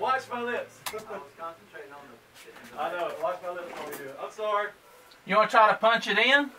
Watch my lips. I know. Watch my lips do it. I'm sorry. You want to try to punch it in?